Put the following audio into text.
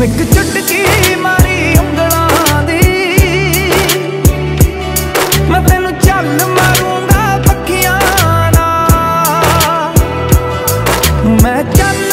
ਇੱਕ ਚੁਟਕੀ ਮਾਰੀ ਉਂਗਲਾਂ ਦੀ। ਮੈਂ ਤੈਨੂੰ ਚੱਲ ਮਾਰੂੰਗਾ ਪੱਖੀਆਂ ਮੈਂ ਚੱਲ